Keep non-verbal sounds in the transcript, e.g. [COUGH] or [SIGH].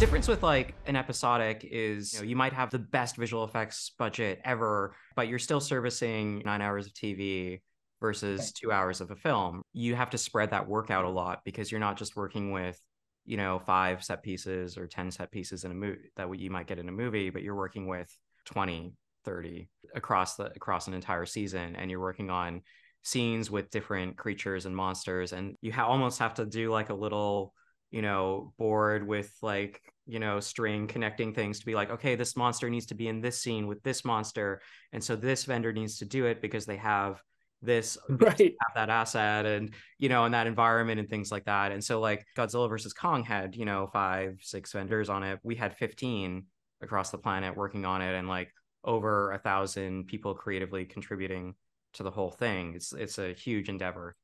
with like an episodic is you know you might have the best visual effects budget ever but you're still servicing nine hours of tv versus okay. two hours of a film you have to spread that work out a lot because you're not just working with you know five set pieces or 10 set pieces in a movie that you might get in a movie but you're working with 20 30 across the across an entire season and you're working on scenes with different creatures and monsters and you ha- almost have to do like a little you know board with like you know string connecting things to be like okay this monster needs to be in this scene with this monster and so this vendor needs to do it because they have this [LAUGHS] right. have that asset and you know in that environment and things like that. And so like godzilla versus kong had you know five six vendors on it. We had 15 across the planet working on it and like over a thousand people creatively contributing to the whole thing. It's it's a huge endeavor